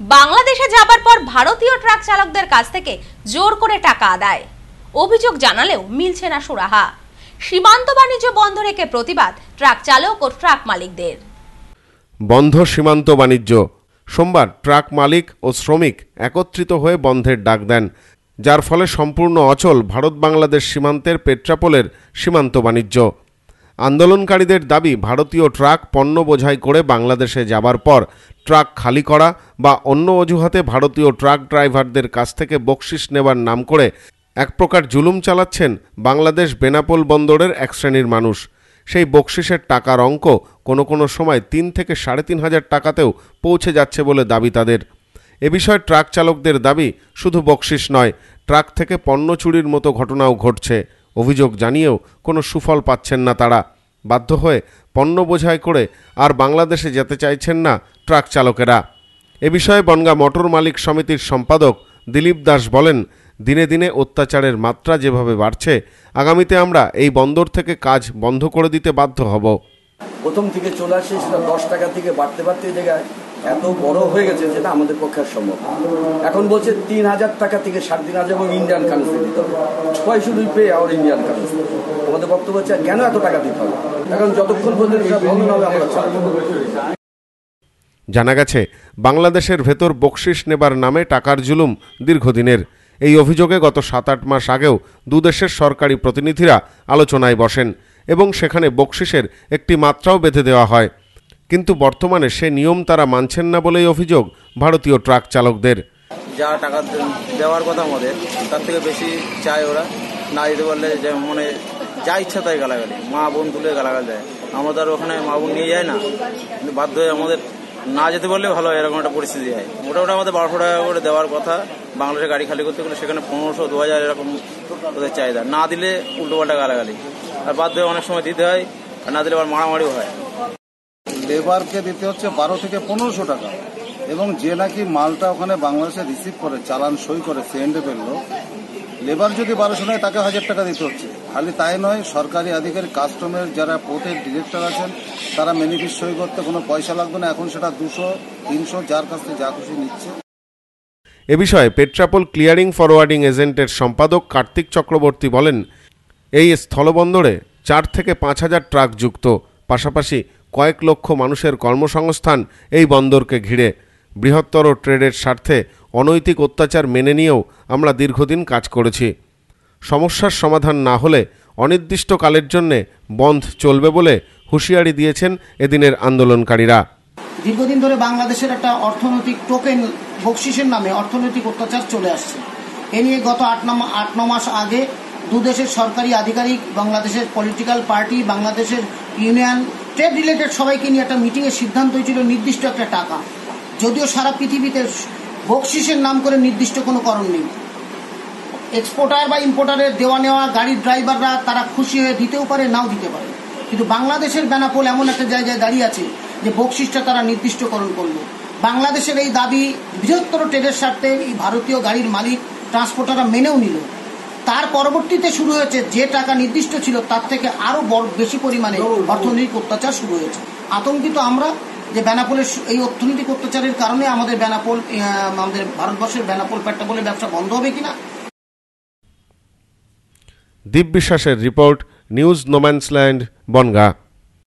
বাংলাদেশে যাবার পর ভারতীয় ট্রাক চালকদের কাছ থেকে জোর করে টাকা আদায়। অভিযোগ জানালেও মিলছে না সুরাহা। সীমান্ত বাণিজ্য বন্ধ রেখে প্রতিবাদ ট্রাক চালক ও ট্রাক মালিকদের। বন্ধ সীমান্ত বাণিজ্য। সোমবার ট্রাক মালিক ও শ্রমিক একত্রিত হয়ে বন্ধের ডাক দেন, যার ফলে সম্পূর্ণ অচল ভারত বাংলাদেশ সীমান্তের পেট্রাপোলের সীমান্ত বাণিজ্য। আন্দোলনকারীদের দাবি, ভারতীয় ট্রাক পণ্য বোঝাই করে বাংলাদেশে যাবার পর ট্রাক খালি করা বা অন্য অজুহাতে ভারতীয় ট্রাক ড্রাইভারদের কাছ থেকে বকশিস নেবার নাম করে এক প্রকার জুলুম চালাচ্ছেন বাংলাদেশ বেনাপোল বন্দরের এক শ্রেণির মানুষ। সেই বকশিসের টাকার অঙ্ক কোনো কোনো সময় তিন থেকে সাড়ে তিন হাজার টাকাতেও পৌঁছে যাচ্ছে বলে দাবি তাদের। এ বিষয়ে ট্রাক চালকদের দাবি, শুধু বকশিস নয়, ট্রাক থেকে পণ্য চুরির মতো ঘটনাও ঘটছে। অভিযোগ জানিয়েও কোনো সুফল পাচ্ছেন না তারা। বাধ্য হয়ে পণ্য বোঝাই করে আর বাংলাদেশে যেতে চাইছেন না ট্রাক চালকেরা। এ বিষয়ে বনগা মোটর মালিক সমিতির সম্পাদক দিলীপ দাস বলেন, দিনে দিনে অত্যাচারের মাত্রা যেভাবে বাড়ছে, আগামীতে আমরা এই বন্দর থেকে কাজ বন্ধ করে দিতে বাধ্য হব। প্রথম থেকে চলে আসে সেটা দশ টাকা থেকে বাড়তে বাড়তে জায়গায় এত বড় হয়ে গেছে যেটা আমাদের পক্ষে সম্ভব এখন বলছে তিন হাজার টাকা থেকে সাড়ে তিন হাজার এবং ইন্ডিয়ান কারেন্সি দিতে হবে। Why should we pay our Indian currency আমাদের বক্তব্য হচ্ছে কেন এত টাকা দিতে হবে? এখন যতক্ষণ পর্যন্ত এটা বন্ধ হবে, আমরা জানা গেছে, বাংলাদেশের ভেতর বকশিস নেবার নামে টাকার জুলুম দীর্ঘদিনের। এই অভিযোগে গত সাত আট মাস আগেও দুদেশের সরকারি প্রতিনিধিরা আলোচনায় বসেন এবং সেখানে বকশিসের একটি মাত্রাও বেঁধে দেওয়া হয়। কিন্তু বর্তমানে সে নিয়ম তারা মানছেন না বলেই অভিযোগ ভারতীয় ট্রাক চালকদের। যা টাকা দেওয়ার কথা আমাদের, তার থেকে বেশি চায় ওরা। না দিতে পারলে যে মানে যা ইচ্ছা তাই গালাগালি। মা বোন তুলে গালাগাল দেয়। আমাদের ওখানে মা বোন নিয়ে যায় না। কিন্তু বাধ্য হয়ে আমাদের না যেতে পারলে ভালো হয়, এরকম একটা পরিস্থিতি হয়। মোটামুটি আমাদের বারোশো টাকা করে দেওয়ার কথা। বাংলাদেশে গাড়ি খালি করতে গেলে সেখানে পনেরোশো দু হাজার এরকম ওদের চাহিদা। না দিলে উল্টো পাল্টা গালাগালি। আর বাধ্য হয়ে অনেক সময় দিতে হয়, আর না দিলে আবার মারামারিও হয়। লেবারকে দিতে হচ্ছে বারো থেকে পনেরোশো টাকা। এবং যে নাকি মালটা ওখানে বাংলাদেশে রিসিভ করে, চালান সই করে সেন্ডে ফেলল, লেবার যদি বারোশো নেয় তাকে হাজার টাকা দিতে হচ্ছে। খালি তাই নয়, সরকারি আধিকারিক কাস্টমের যারা পোর্টের ডিরেক্টর আছেন, তারা ম্যানিফিস সই করতে কোনো পয়সা লাগবে না। এখন সেটা দুশো, তিনশো, যার কাছ থেকে যা খুশি নিচ্ছে। এ বিষয়ে পেট্রাপোল ক্লিয়ারিং ফরওয়ার্ডিং এজেন্টের সম্পাদক কার্তিক চক্রবর্তী বলেন, এই স্থলবন্দরে চার থেকে পাঁচ হাজার ট্রাক যুক্ত। পাশাপাশি কয়েক লক্ষ মানুষের কর্মসংস্থান এই বন্দরকে ঘিরে। বৃহত্তর ট্রেডের স্বার্থে অনৈতিক অত্যাচার মেনে নিয়েও আমরা দীর্ঘদিন কাজ করেছি। সমস্যার সমাধান না হলে অনির্দিষ্টকালের জন্যে বন্ধ চলবে বলে হুঁশিয়ারি দিয়েছেন এদিনের আন্দোলনকারীরা। দীর্ঘদিন ধরে বাংলাদেশের একটা অর্থনৈতিক টোকেন বকশিসের নামে অর্থনৈতিক অত্যাচার চলে আসছে। এ নিয়ে গত আট আট ন মাস আগে দুদেশের সরকারি আধিকারিক, বাংলাদেশের পলিটিক্যাল পার্টি, বাংলাদেশের ইউনিয়ন ট্রেড রিলেটেড সবাইকে নিয়ে একটা মিটিংয়ের সিদ্ধান্ত হয়েছিল নির্দিষ্ট একটা টাকা। যদিও সারা পৃথিবীতে বকশিসের নাম করে নির্দিষ্ট কোনো করণ নেই। এক্সপোর্টার বা ইম্পোর্টারের দেওয়া নেওয়া গাড়ির ড্রাইভাররা তারা খুশি হয়ে দিতেও পারে, নাও দিতে পারে। কিন্তু বাংলাদেশের বেনাপোল এমন একটা জায়গায় দাঁড়িয়ে আছে যে বকশিসটা তারা নির্দিষ্টকরণ করল। বাংলাদেশের এই দাবি বৃহত্তর ট্রেডের স্বার্থে এই ভারতীয় গাড়ির মালিক, ট্রান্সপোর্টাররা মেনেও নিল। তার পরবর্তীতে শুরু হয়েছে যে টাকা নির্দিষ্ট ছিল তার থেকে আরও বড় বেশি পরিমাণে অর্থনৈতিক অত্যাচার শুরু হয়েছে। আতঙ্কিত আমরা যে বেনাপোলের এই অর্থনৈতিক অত্যাচারের কারণে আমাদের বেনাপোল আমাদের ভারতবর্ষের বেনাপোল পেট্রাপোলের ব্যবসা বন্ধ হবে কিনা? দীপ বিশ্বাসের রিপোর্ট নিউজ নোম্যান্সল্যান্ড বনগা।